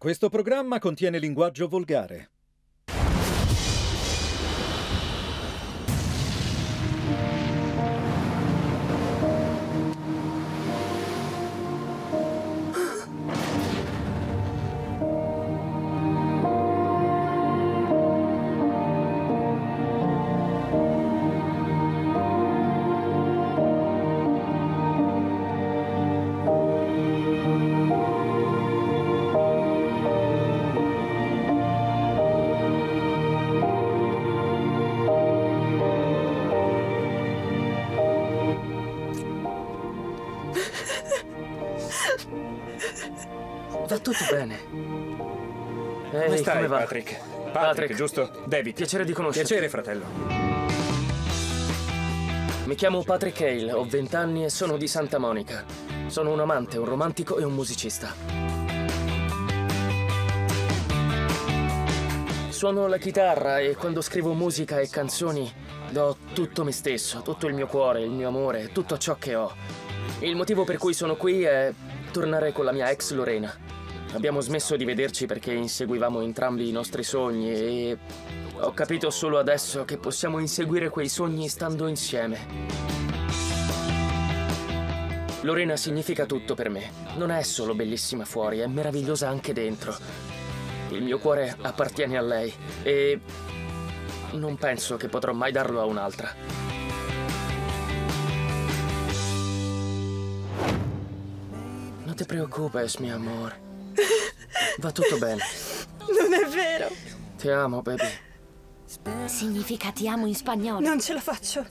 Questo programma contiene linguaggio volgare. Va tutto bene. Ehi, Come stai, va? Patrick? Patrick, Patrick. giusto? David. Piacere di conoscerti. Piacere, fratello. Mi chiamo Patrick Hale, ho 20 anni e sono di Santa Monica. Sono un amante, un romantico e un musicista. Suono la chitarra e quando scrivo musica e canzoni do tutto me stesso, tutto il mio cuore, il mio amore, tutto ciò che ho. Il motivo per cui sono qui è tornare con la mia ex Lorena. Abbiamo smesso di vederci perché inseguivamo entrambi i nostri sogni e ho capito solo adesso che possiamo inseguire quei sogni stando insieme. Lorena significa tutto per me. Non è solo bellissima fuori, è meravigliosa anche dentro. Il mio cuore appartiene a lei e non penso che potrò mai darlo a un'altra. No te preocupes, mi amor. Va tutto bene. Non è vero. Ti amo, baby. Significa ti amo in spagnolo. Non ce la faccio.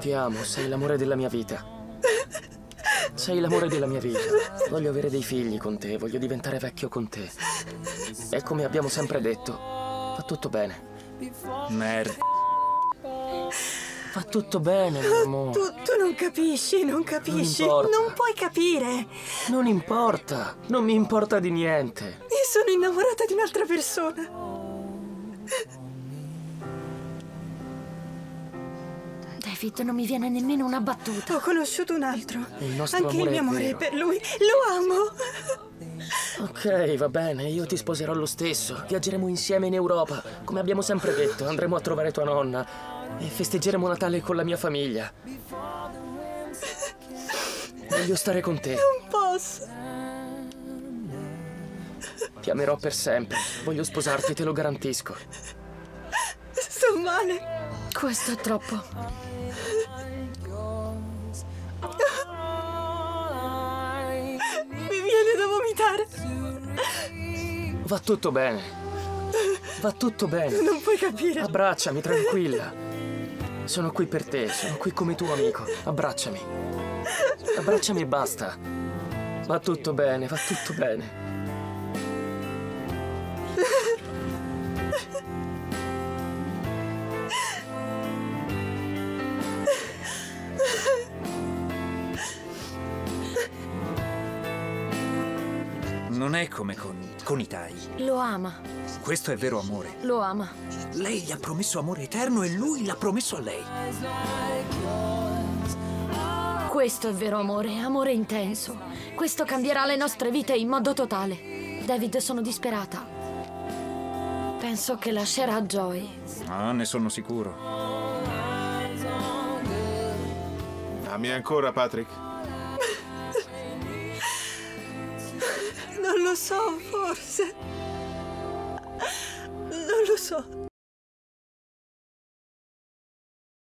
Ti amo, sei l'amore della mia vita. Sei l'amore della mia vita. Voglio avere dei figli con te, voglio diventare vecchio con te. E come abbiamo sempre detto, va tutto bene. Merda. Va tutto bene, mio amore. Tu, tu non capisci, non capisci. importa. Non puoi capire. Non importa, non mi importa di niente. Io sono innamorata di un'altra persona. David, non mi viene nemmeno una battuta. Ho conosciuto un altro. Il nostro Anche amore il mio è amore vero. per lui. Lo amo. Ok, va bene, io ti sposerò lo stesso. Viaggeremo insieme in Europa, come abbiamo sempre detto. Andremo a trovare tua nonna e festeggeremo Natale con la mia famiglia. Voglio stare con te. Non posso. Ti amerò per sempre. Voglio sposarti, te lo garantisco. Sto male. Questo è troppo. Vomitare. Va tutto bene. Va tutto bene. Non puoi capire. Abbracciami, tranquilla. Sono qui per te, sono qui come tuo amico. Abbracciami. Abbracciami e basta. Va tutto bene, va tutto bene. Non è come con, con i Thai. Lo ama, Questo è vero amore. lo ama. Lei gli ha promesso amore eterno e lui l'ha promesso a lei. Questo è vero amore, amore intenso. Questo cambierà le nostre vite in modo totale. David, sono disperata. Penso che lascerà Joy. Ah, ne sono sicuro. Ami ancora, Patrick? Non lo so, forse. Non lo so.